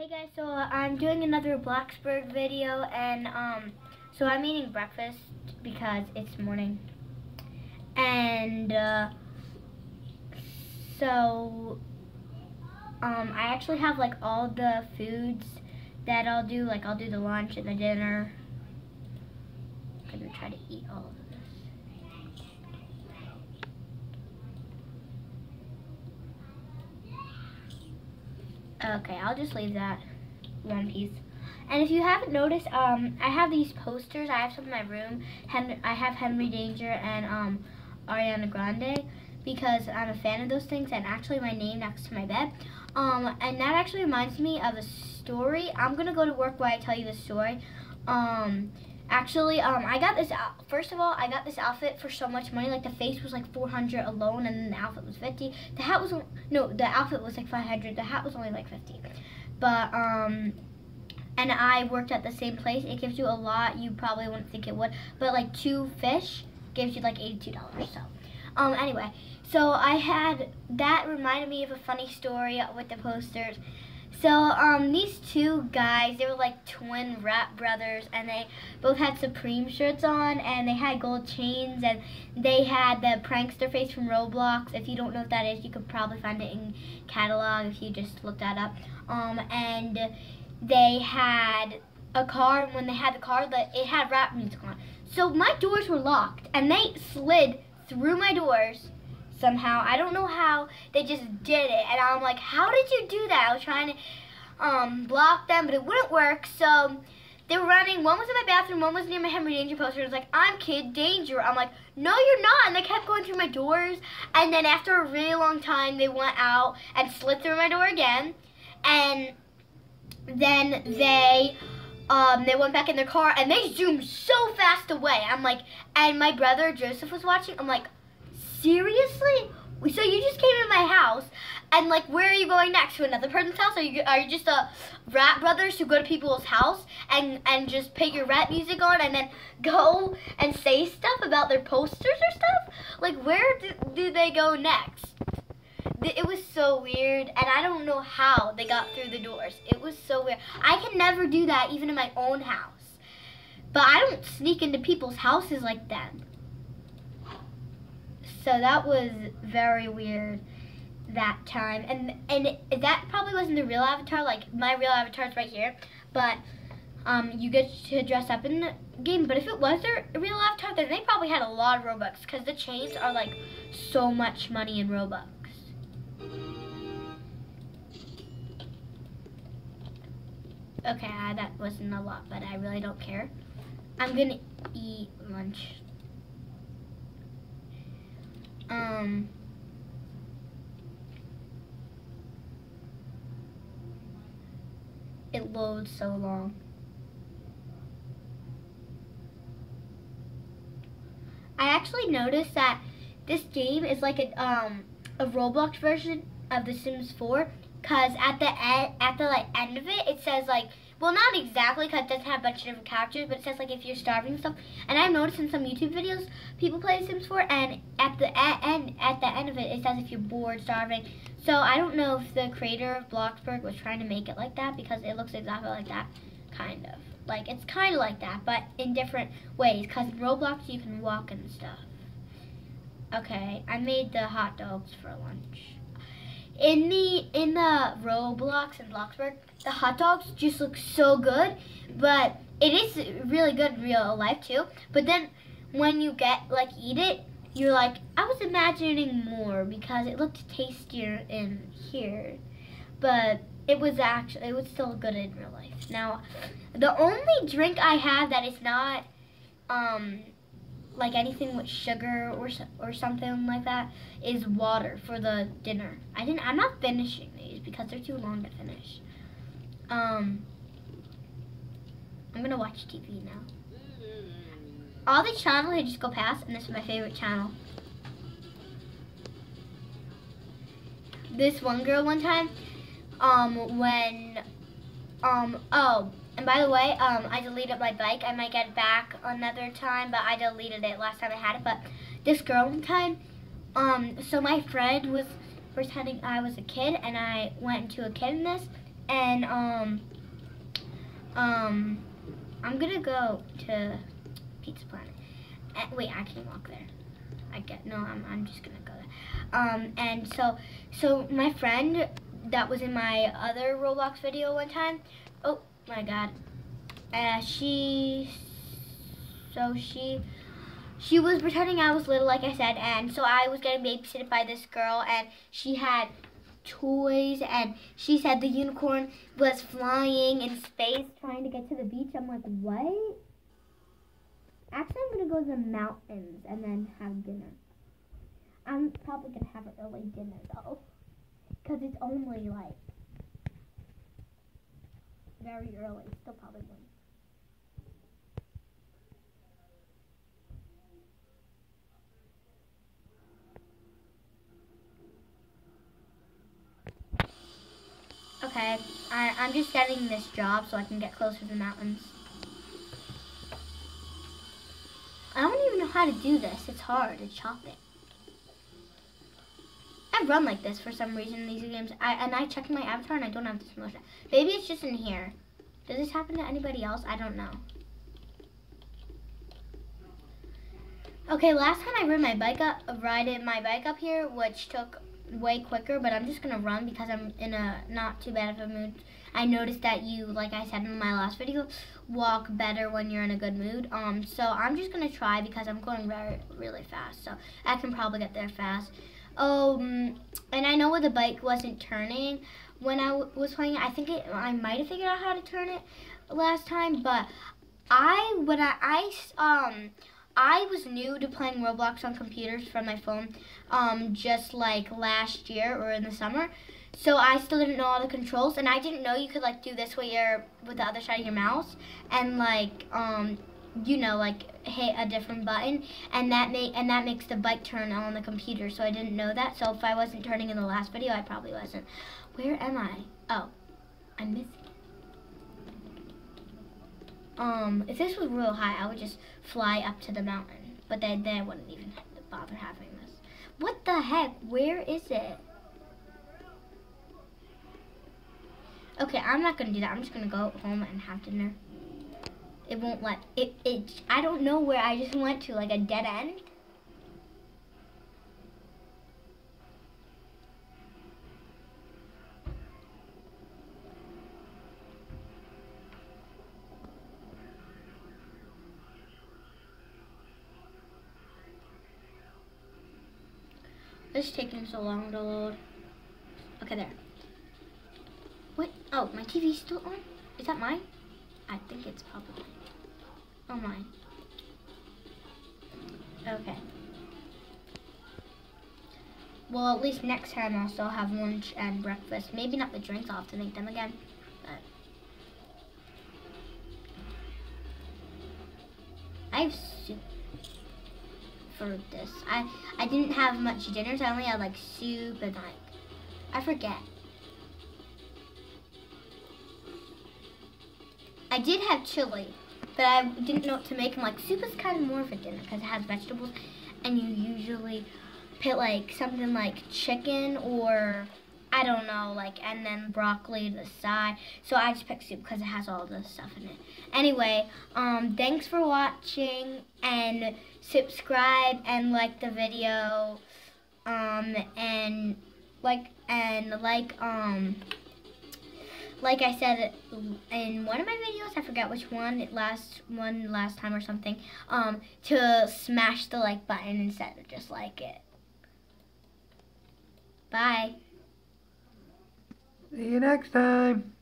Hey guys, so uh, I'm doing another Bloxburg video and um, so I'm eating breakfast because it's morning. And uh, so um, I actually have like all the foods that I'll do, like I'll do the lunch and the dinner. I'm gonna try to eat all of this. Okay, I'll just leave that one piece. And if you haven't noticed, um, I have these posters. I have some in my room. Hen I have Henry Danger and um, Ariana Grande because I'm a fan of those things and actually my name next to my bed. Um, and that actually reminds me of a story. I'm going to go to work while I tell you the story. Um, Actually, um, I got this, first of all, I got this outfit for so much money. Like, the face was like 400 alone, and then the outfit was 50. The hat was, no, the outfit was like 500. The hat was only like 50. But, um, and I worked at the same place. It gives you a lot. You probably wouldn't think it would. But, like, two fish gives you like $82. So, um, anyway. So, I had, that reminded me of a funny story with the posters. So um, these two guys, they were like twin rap brothers, and they both had Supreme shirts on, and they had gold chains, and they had the prankster face from Roblox. If you don't know what that is, you could probably find it in catalog if you just look that up. Um, and they had a car, and when they had the car, it had rap music on. So my doors were locked, and they slid through my doors somehow. I don't know how they just did it. And I'm like, how did you do that? I was trying to um, block them, but it wouldn't work. So they were running. One was in my bathroom. One was near my Henry Danger poster. It was like, I'm Kid Danger. I'm like, no, you're not. And they kept going through my doors. And then after a really long time, they went out and slid through my door again. And then they... Um, they went back in their car and they zoomed so fast away. I'm like, and my brother Joseph was watching. I'm like, seriously? So you just came in my house, and like, where are you going next? To another person's house? Are you are you just a rap brothers who go to people's house and and just put your rap music on and then go and say stuff about their posters or stuff? Like, where do, do they go next? It was so weird, and I don't know how they got through the doors. It was so weird. I can never do that, even in my own house. But I don't sneak into people's houses like that. So that was very weird that time. And and that probably wasn't the real avatar. Like my real avatar is right here. But um, you get to dress up in the game. But if it was their real avatar, then they probably had a lot of Robux. Because the chains are like so much money in Robux. Okay, that wasn't a lot, but I really don't care. I'm gonna eat lunch um, it loads so long. I actually noticed that this game is like a um a Roblox version of The Sims 4 because at the end at the like end of it it says like well, not exactly, because it doesn't have a bunch of different characters, but it says, like, if you're starving and stuff. And I've noticed in some YouTube videos, people play Sims 4, and at the end, at the end of it, it says if you're bored, starving. So I don't know if the creator of Bloxburg was trying to make it like that, because it looks exactly like that, kind of. Like, it's kind of like that, but in different ways, because in Roblox, you can walk and stuff. Okay, I made the hot dogs for lunch in the in the Roblox and Bloxburg, the hot dogs just look so good, but it is really good in real life too. But then when you get like eat it, you're like, I was imagining more because it looked tastier in here, but it was actually it was still good in real life. Now, the only drink I have that is not um like anything with sugar or or something like that is water for the dinner. I didn't. I'm not finishing these because they're too long to finish. Um, I'm gonna watch TV now. All the channels I just go past, and this is my favorite channel. This one girl one time, um, when, um, oh, and by the way, um, I deleted my bike. I might get it back another time, but I deleted it last time I had it. But this girl one time, um, so my friend was pretending I was a kid, and I went into a kid in this, and um, um, I'm gonna go to Pizza Planet. And, wait, I can walk there. I get no. I'm I'm just gonna go there. Um, and so so my friend that was in my other Roblox video one time. Oh my God. Uh, she so she she was pretending I was little, like I said, and so I was getting babysitted by this girl, and she had toys, and she said the unicorn was flying in space trying to get to the beach. I'm like, what? Actually, I'm gonna go to the mountains and then have dinner. I'm probably gonna have an early dinner though, because it's only like very early. Still probably won't. Okay, I, I'm just getting this job so I can get closer to the mountains. I don't even know how to do this. It's hard to chop it. I run like this for some reason in these games. I, and I check my avatar and I don't have this motion. Maybe it's just in here. Does this happen to anybody else? I don't know. Okay, last time I rode my bike up, ride my bike up here, which took way quicker, but I'm just gonna run because I'm in a not too bad of a mood. I noticed that you, like I said in my last video, walk better when you're in a good mood. Um, so I'm just gonna try because I'm going very, really fast. So I can probably get there fast. Um, and I know where the bike wasn't turning when I was playing it. I think it, I might have figured out how to turn it last time, but I, when I, I, um, I was new to playing Roblox on computers from my phone um, just like last year or in the summer. So I still didn't know all the controls and I didn't know you could like do this with your with the other side of your mouse and like um you know like hit a different button and that make and that makes the bike turn on the computer so I didn't know that so if I wasn't turning in the last video I probably wasn't. Where am I? Oh, I'm missing um, if this was real high, I would just fly up to the mountain. But then, then I wouldn't even bother having this. What the heck? Where is it? Okay, I'm not gonna do that. I'm just gonna go home and have dinner. It won't let it. It. I don't know where I just went to. Like a dead end. It's taking so long to load. Okay, there. What? Oh, my TV's still on? Is that mine? I think it's probably. Oh, mine. Okay. Well, at least next time I'll still have lunch and breakfast. Maybe not the drinks, I'll have to make them again. But I have soup for this. I, I didn't have much dinners. I only had like soup and like, I forget. I did have chili, but I didn't know what to make. And like soup is kind of more of a dinner because it has vegetables and you usually put like something like chicken or I don't know, like, and then broccoli to the side. So I just picked soup because it has all the stuff in it. Anyway, um, thanks for watching, and subscribe and like the video, um, and like, and like, um, like I said in one of my videos, I forgot which one, last one last time or something, um, to smash the like button instead of just like it. Bye. See you next time.